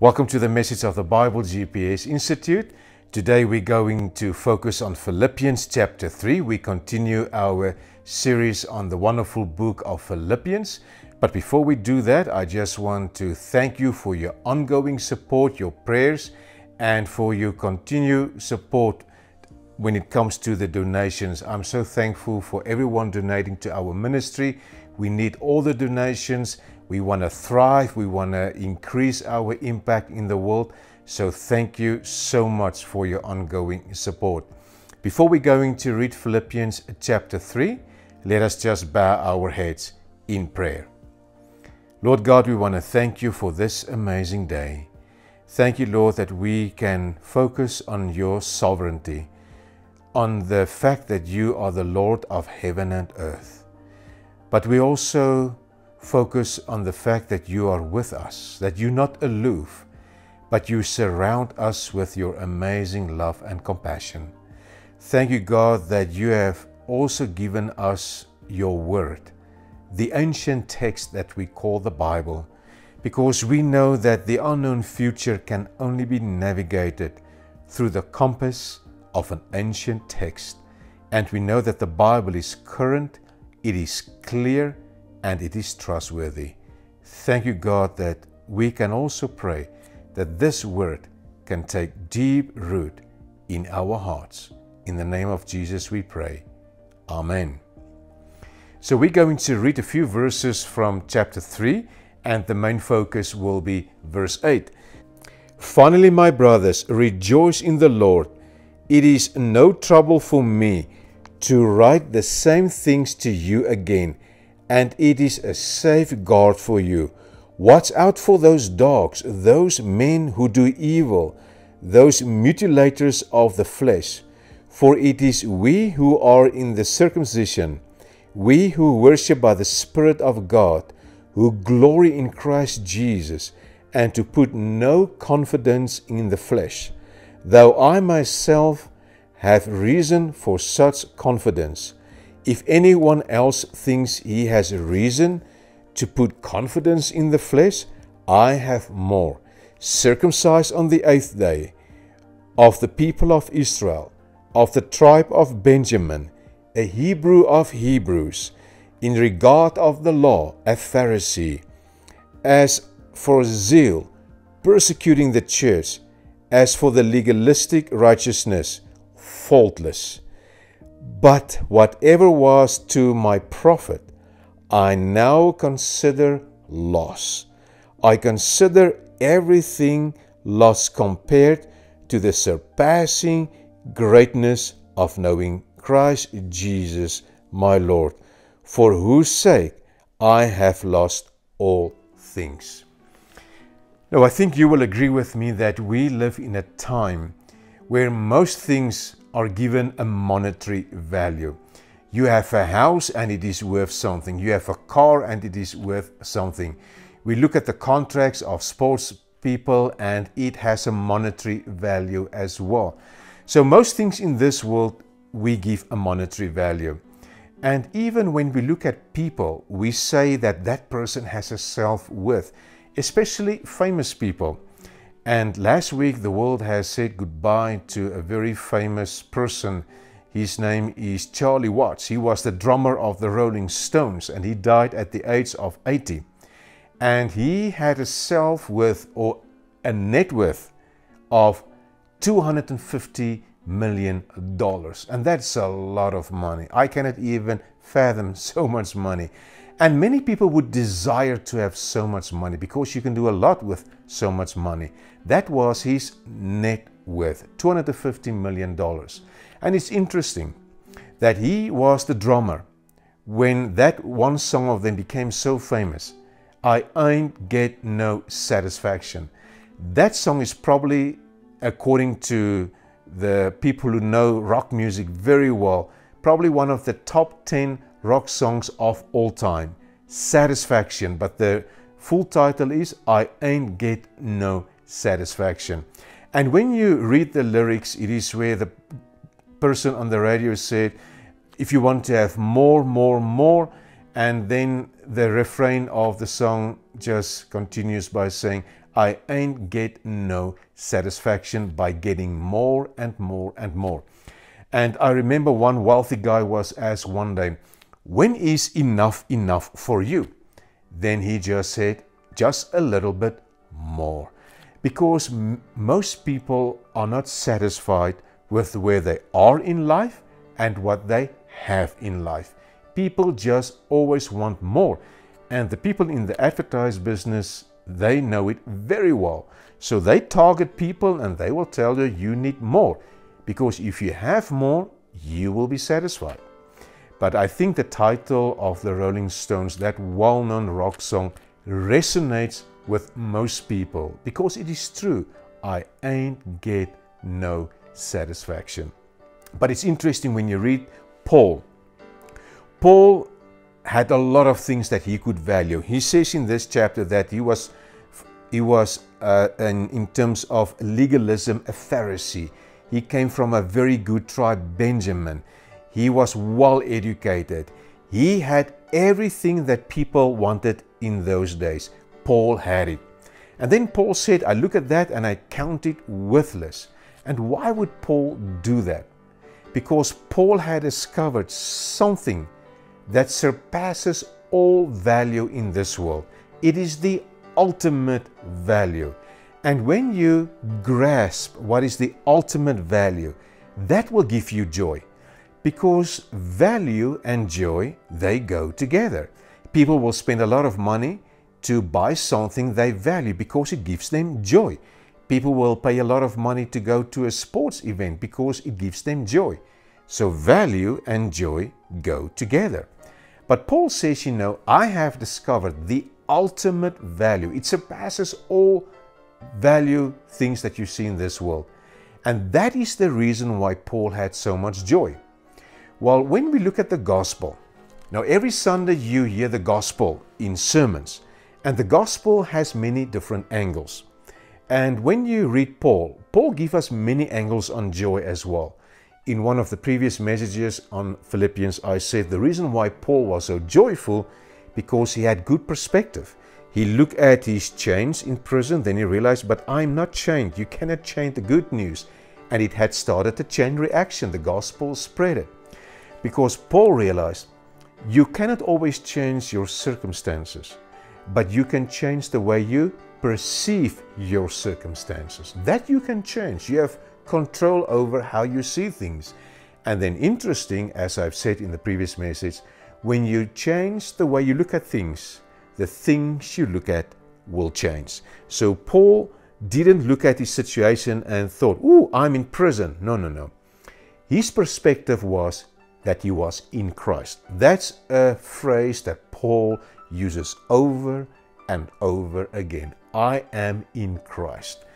Welcome to the message of the Bible GPS Institute. Today we're going to focus on Philippians chapter 3. We continue our series on the wonderful book of Philippians. But before we do that, I just want to thank you for your ongoing support, your prayers, and for your continued support when it comes to the donations. I'm so thankful for everyone donating to our ministry. We need all the donations. We want to thrive. We want to increase our impact in the world. So thank you so much for your ongoing support. Before we going to read Philippians chapter 3, let us just bow our heads in prayer. Lord God, we want to thank you for this amazing day. Thank you, Lord, that we can focus on your sovereignty, on the fact that you are the Lord of heaven and earth. But we also focus on the fact that you are with us, that you're not aloof, but you surround us with your amazing love and compassion. Thank you, God, that you have also given us your word the ancient text that we call the Bible, because we know that the unknown future can only be navigated through the compass of an ancient text. And we know that the Bible is current, it is clear, and it is trustworthy. Thank you, God, that we can also pray that this word can take deep root in our hearts. In the name of Jesus we pray. Amen. So we're going to read a few verses from chapter 3, and the main focus will be verse 8. Finally, my brothers, rejoice in the Lord. It is no trouble for me to write the same things to you again, and it is a safeguard for you. Watch out for those dogs, those men who do evil, those mutilators of the flesh. For it is we who are in the circumcision we who worship by the Spirit of God, who glory in Christ Jesus, and to put no confidence in the flesh, though I myself have reason for such confidence. If anyone else thinks he has a reason to put confidence in the flesh, I have more. Circumcised on the eighth day, of the people of Israel, of the tribe of Benjamin, a Hebrew of Hebrews, in regard of the law, a Pharisee, as for zeal, persecuting the church, as for the legalistic righteousness, faultless. But whatever was to my profit, I now consider loss. I consider everything loss compared to the surpassing greatness of knowing Christ Jesus my Lord, for whose sake I have lost all things. Now, I think you will agree with me that we live in a time where most things are given a monetary value. You have a house and it is worth something. You have a car and it is worth something. We look at the contracts of sports people and it has a monetary value as well. So, most things in this world we give a monetary value. And even when we look at people, we say that that person has a self worth, especially famous people. And last week, the world has said goodbye to a very famous person. His name is Charlie Watts. He was the drummer of the Rolling Stones and he died at the age of 80. And he had a self worth or a net worth of 250 million dollars and that's a lot of money i cannot even fathom so much money and many people would desire to have so much money because you can do a lot with so much money. That was his net worth 250 million dollars. And it's interesting that he was the drummer when that one song of them became so famous i ain't get no satisfaction. That song is probably according to the people who know rock music very well, probably one of the top 10 rock songs of all time. Satisfaction, but the full title is I Ain't Get No Satisfaction. And when you read the lyrics, it is where the person on the radio said, if you want to have more, more, more, and then the refrain of the song just continues by saying, I ain't get no satisfaction by getting more and more and more. And I remember one wealthy guy was asked one day, When is enough enough for you? Then he just said, Just a little bit more. Because most people are not satisfied with where they are in life and what they have in life. People just always want more. And the people in the advertise business, they know it very well. So they target people and they will tell you you need more. Because if you have more, you will be satisfied. But I think the title of the Rolling Stones, that well known rock song, resonates with most people because it is true. I ain't get no satisfaction. But it's interesting when you read Paul. Paul had a lot of things that he could value. He says in this chapter that he was, he was uh, in, in terms of legalism, a Pharisee. He came from a very good tribe, Benjamin. He was well educated. He had everything that people wanted in those days. Paul had it. And then Paul said, I look at that and I count it worthless. And why would Paul do that? Because Paul had discovered something that surpasses all value in this world. It is the ultimate value. And when you grasp what is the ultimate value, that will give you joy. Because value and joy, they go together. People will spend a lot of money to buy something they value because it gives them joy. People will pay a lot of money to go to a sports event because it gives them joy. So value and joy go together. But Paul says, you know, I have discovered the ultimate value. It surpasses all value things that you see in this world. And that is the reason why Paul had so much joy. Well, when we look at the gospel, now every Sunday you hear the gospel in sermons, and the gospel has many different angles. And when you read Paul, Paul gives us many angles on joy as well in one of the previous messages on Philippians, I said the reason why Paul was so joyful because he had good perspective. He looked at his chains in prison, then he realized, but I'm not chained. You cannot change the good news. And it had started a chain reaction. The gospel spread it. Because Paul realized you cannot always change your circumstances, but you can change the way you perceive your circumstances. That you can change. You have control over how you see things. And then, interesting, as I've said in the previous message, when you change the way you look at things, the things you look at will change. So, Paul didn't look at his situation and thought, Ooh, I'm in prison. No, no, no. His perspective was that he was in Christ. That's a phrase that Paul uses over and over again. I am in Christ.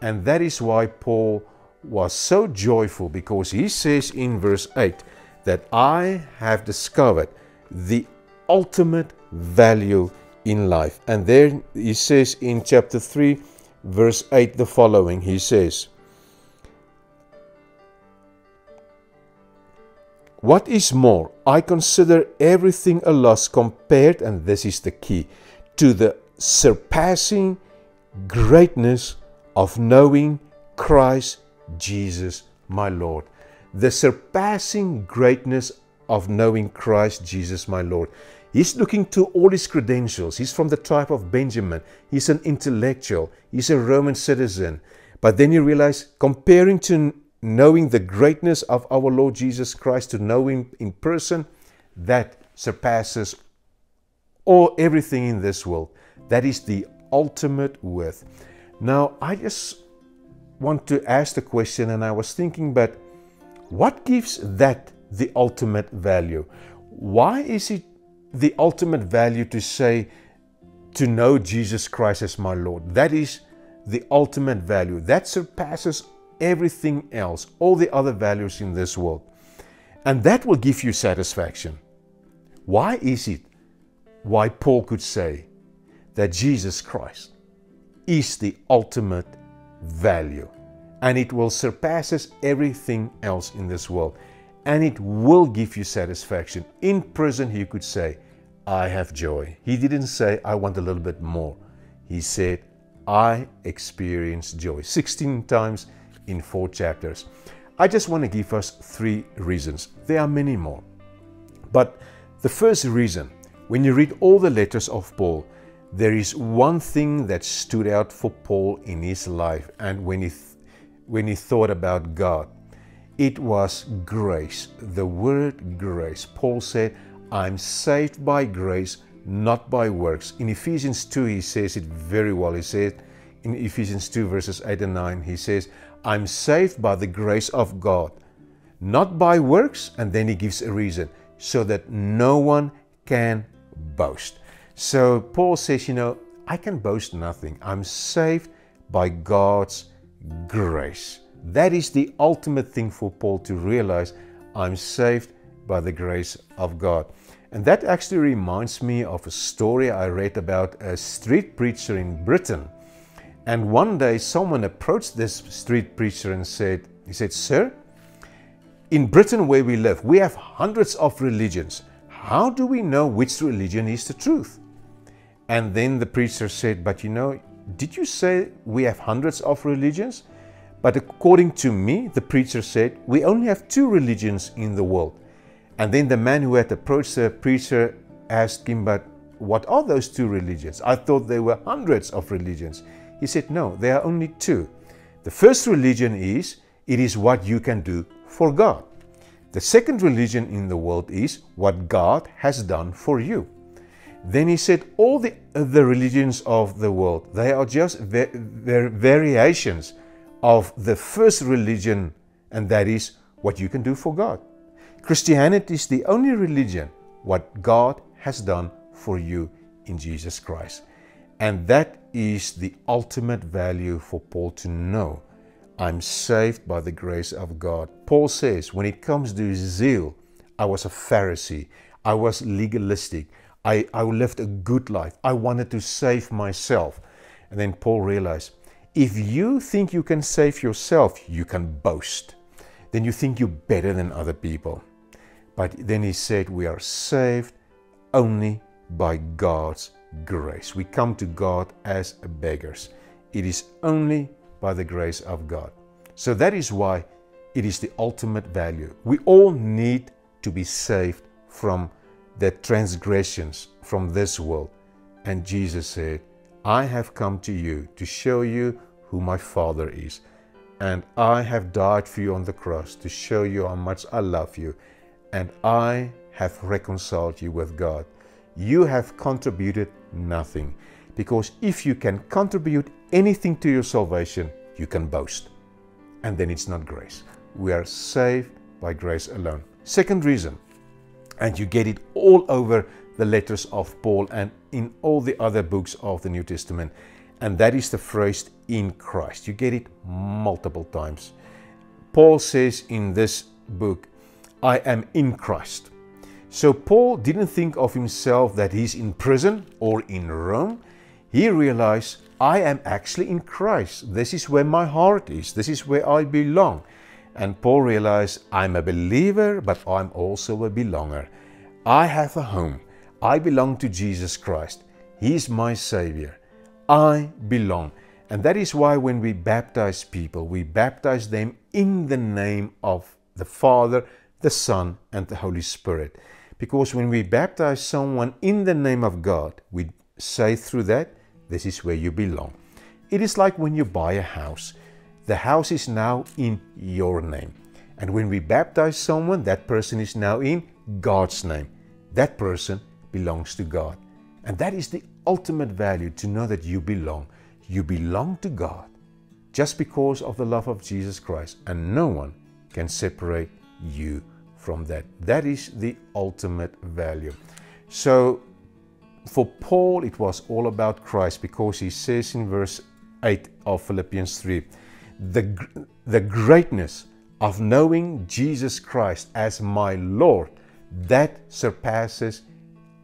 And that is why Paul was so joyful because he says in verse 8 that I have discovered the ultimate value in life. And there he says in chapter 3, verse 8, the following He says, What is more, I consider everything a loss compared, and this is the key, to the surpassing greatness of knowing Christ Jesus my Lord. The surpassing greatness of knowing Christ Jesus my Lord. He's looking to all his credentials. He's from the tribe of Benjamin. He's an intellectual. He's a Roman citizen. But then you realize, comparing to knowing the greatness of our Lord Jesus Christ, to know him in person, that surpasses all everything in this world. That is the ultimate worth. Now, I just want to ask the question, and I was thinking, but what gives that the ultimate value? Why is it the ultimate value to say, to know Jesus Christ as my Lord? That is the ultimate value. That surpasses everything else, all the other values in this world. And that will give you satisfaction. Why is it why Paul could say that Jesus Christ is the ultimate value and it will surpasses everything else in this world and it will give you satisfaction in prison he could say I have joy. He didn't say, I want a little bit more. He said, I experience joy. 16 times in four chapters. I just want to give us three reasons. There are many more. But the first reason, when you read all the letters of Paul, there is one thing that stood out for Paul in his life and when he, when he thought about God. It was grace, the word grace. Paul said, I'm saved by grace, not by works. In Ephesians 2, he says it very well. He said in Ephesians 2, verses 8 and 9, he says, I'm saved by the grace of God, not by works. And then he gives a reason, so that no one can boast. So Paul says, you know, I can boast nothing. I'm saved by God's grace. That is the ultimate thing for Paul to realize I'm saved by the grace of God. And that actually reminds me of a story I read about a street preacher in Britain. And one day someone approached this street preacher and said, he said, Sir, in Britain where we live, we have hundreds of religions. How do we know which religion is the truth? And then the preacher said, But you know, did you say we have hundreds of religions? But according to me, the preacher said, we only have two religions in the world. And then the man who had approached the preacher asked him, But what are those two religions? I thought there were hundreds of religions. He said, No, there are only two. The first religion is, it is what you can do for God. The second religion in the world is what God has done for you. Then he said, All the other religions of the world, they are just va- va- variations of the first religion, and that is what you can do for God. Christianity is the only religion what God has done for you in Jesus Christ. And that is the ultimate value for Paul to know. I'm saved by the grace of God. Paul says, when it comes to zeal, I was a Pharisee, I was legalistic, I, I lived a good life, I wanted to save myself. And then Paul realized, if you think you can save yourself, you can boast. Then you think you're better than other people. But then he said, We are saved only by God's grace. We come to God as beggars. It is only by the grace of God. So that is why it is the ultimate value. We all need to be saved from the transgressions from this world. And Jesus said, I have come to you to show you who my Father is. And I have died for you on the cross to show you how much I love you. And I have reconciled you with God. You have contributed nothing. Because if you can contribute anything to your salvation, you can boast. And then it's not grace. We are saved by grace alone. Second reason, and you get it all over the letters of Paul and in all the other books of the New Testament, and that is the phrase in Christ. You get it multiple times. Paul says in this book, I am in Christ. So Paul didn't think of himself that he's in prison or in Rome. He realized, I am actually in Christ. This is where my heart is. This is where I belong. And Paul realized, I'm a believer, but I'm also a belonger. I have a home. I belong to Jesus Christ. He's my Savior. I belong. And that is why when we baptize people, we baptize them in the name of the Father, the Son, and the Holy Spirit. Because when we baptize someone in the name of God, we say through that, this is where you belong. It is like when you buy a house. The house is now in your name. And when we baptize someone, that person is now in God's name. That person belongs to God. And that is the ultimate value to know that you belong. You belong to God just because of the love of Jesus Christ, and no one can separate you from that. That is the ultimate value. So, for Paul, it was all about Christ because he says in verse 8 of Philippians 3 the, the greatness of knowing Jesus Christ as my Lord that surpasses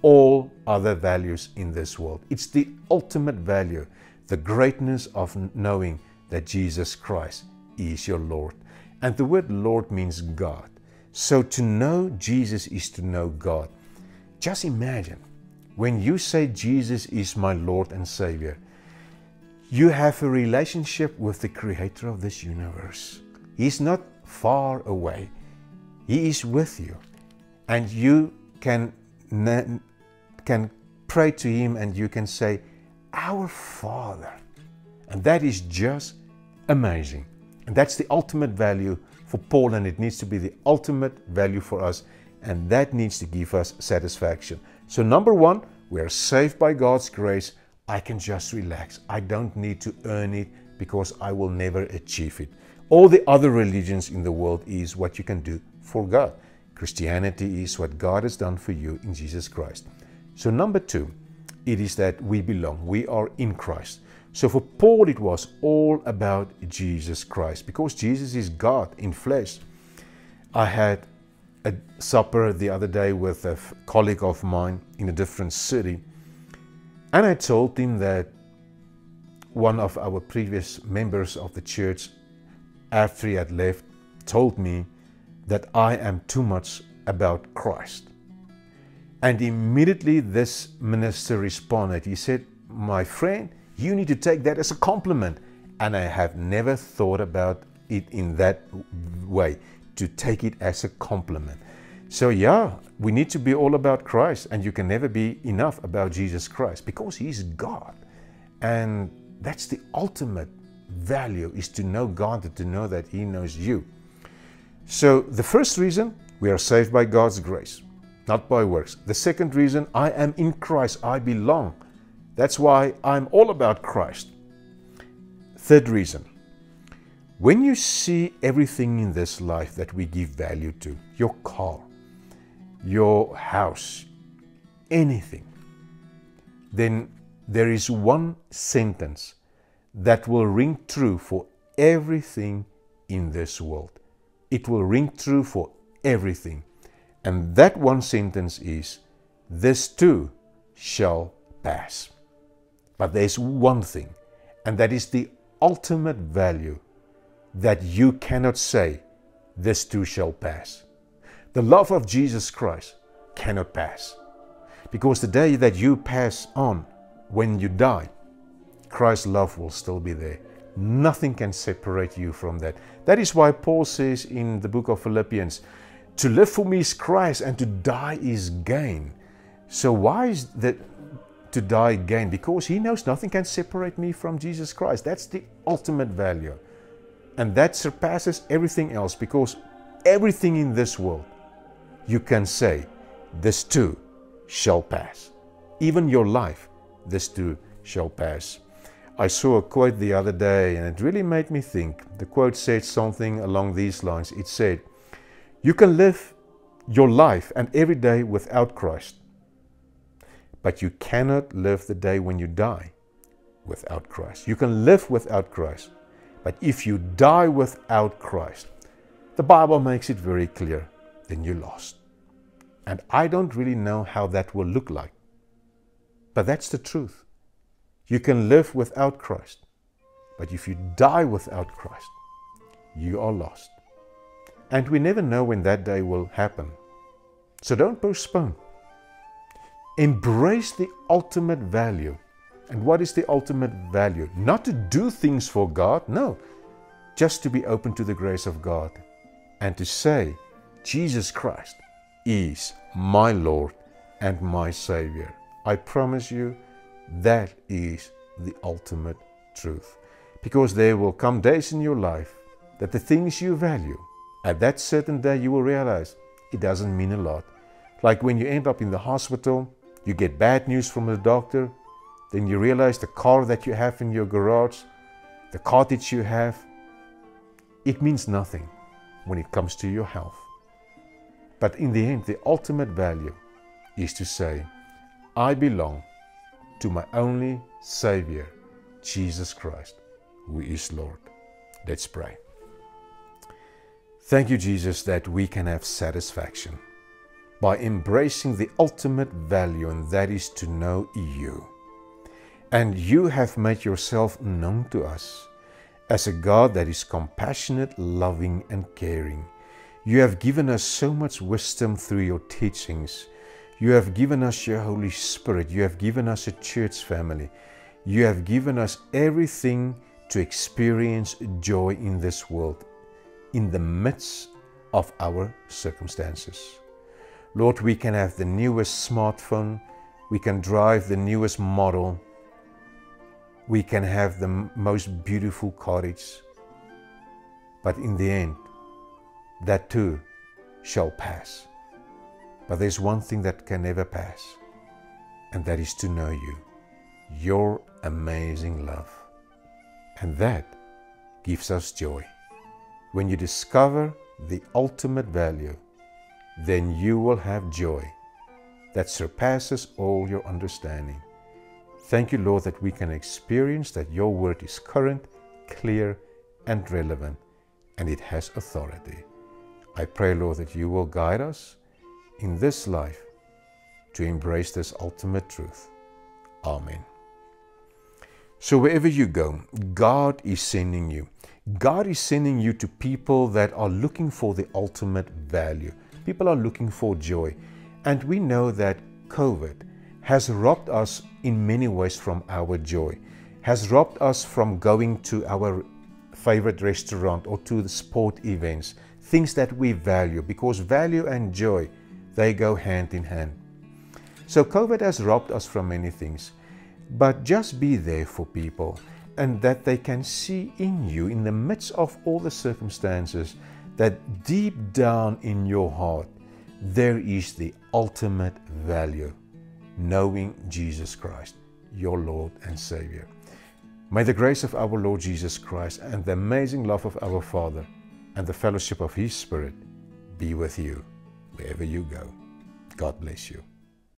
all other values in this world. It's the ultimate value, the greatness of knowing that Jesus Christ is your Lord. And the word Lord means God. So to know Jesus is to know God. Just imagine when you say Jesus is my Lord and Savior, you have a relationship with the Creator of this universe. He's not far away, He is with you. And you can, can pray to Him and you can say, Our Father. And that is just amazing. And that's the ultimate value for Paul, and it needs to be the ultimate value for us. And that needs to give us satisfaction. So, number one, we are saved by God's grace. I can just relax. I don't need to earn it because I will never achieve it. All the other religions in the world is what you can do for God. Christianity is what God has done for you in Jesus Christ. So, number two, it is that we belong. We are in Christ. So, for Paul, it was all about Jesus Christ because Jesus is God in flesh. I had a supper the other day with a colleague of mine in a different city, and I told him that one of our previous members of the church, after he had left, told me that I am too much about Christ. And immediately this minister responded. He said, My friend, you need to take that as a compliment. And I have never thought about it in that way, to take it as a compliment. So, yeah, we need to be all about Christ, and you can never be enough about Jesus Christ because He's God. And that's the ultimate value is to know God and to know that He knows you. So, the first reason we are saved by God's grace not by works. The second reason, I am in Christ, I belong. That's why I'm all about Christ. Third reason, when you see everything in this life that we give value to, your car, your house, anything, then there is one sentence that will ring true for everything in this world. It will ring true for everything. And that one sentence is, This too shall pass. But there's one thing, and that is the ultimate value that you cannot say, This too shall pass. The love of Jesus Christ cannot pass. Because the day that you pass on, when you die, Christ's love will still be there. Nothing can separate you from that. That is why Paul says in the book of Philippians, to live for me is Christ and to die is gain. So why is that to die again Because he knows nothing can separate me from Jesus Christ. That's the ultimate value. And that surpasses everything else because everything in this world you can say, this too shall pass. Even your life, this too shall pass. I saw a quote the other day and it really made me think. The quote said something along these lines. It said, you can live your life and every day without Christ, but you cannot live the day when you die without Christ. You can live without Christ, but if you die without Christ, the Bible makes it very clear, then you're lost. And I don't really know how that will look like, but that's the truth. You can live without Christ, but if you die without Christ, you are lost. And we never know when that day will happen. So don't postpone. Embrace the ultimate value. And what is the ultimate value? Not to do things for God, no, just to be open to the grace of God and to say, Jesus Christ is my Lord and my Savior. I promise you, that is the ultimate truth. Because there will come days in your life that the things you value at that certain day, you will realize it doesn't mean a lot. Like when you end up in the hospital, you get bad news from the doctor, then you realize the car that you have in your garage, the cottage you have, it means nothing when it comes to your health. But in the end, the ultimate value is to say, I belong to my only Savior, Jesus Christ, who is Lord. Let's pray. Thank you, Jesus, that we can have satisfaction by embracing the ultimate value, and that is to know you. And you have made yourself known to us as a God that is compassionate, loving, and caring. You have given us so much wisdom through your teachings. You have given us your Holy Spirit. You have given us a church family. You have given us everything to experience joy in this world, in the midst of our circumstances. Lord, we can have the newest smartphone, we can drive the newest model, we can have the most beautiful cottage, but in the end, that too shall pass. But there's one thing that can never pass, and that is to know you, your amazing love. And that gives us joy. When you discover the ultimate value, then you will have joy that surpasses all your understanding. Thank you, Lord, that we can experience that your word is current, clear, and relevant, and it has authority. I pray, Lord, that you will guide us in this life to embrace this ultimate truth. Amen. So, wherever you go, God is sending you. God is sending you to people that are looking for the ultimate value. People are looking for joy. And we know that COVID has robbed us in many ways from our joy, has robbed us from going to our favorite restaurant or to the sport events, things that we value, because value and joy, they go hand in hand. So COVID has robbed us from many things. But just be there for people and that they can see in you, in the midst of all the circumstances, that deep down in your heart, there is the ultimate value knowing Jesus Christ, your Lord and Savior. May the grace of our Lord Jesus Christ and the amazing love of our Father and the fellowship of His Spirit be with you wherever you go. God bless you.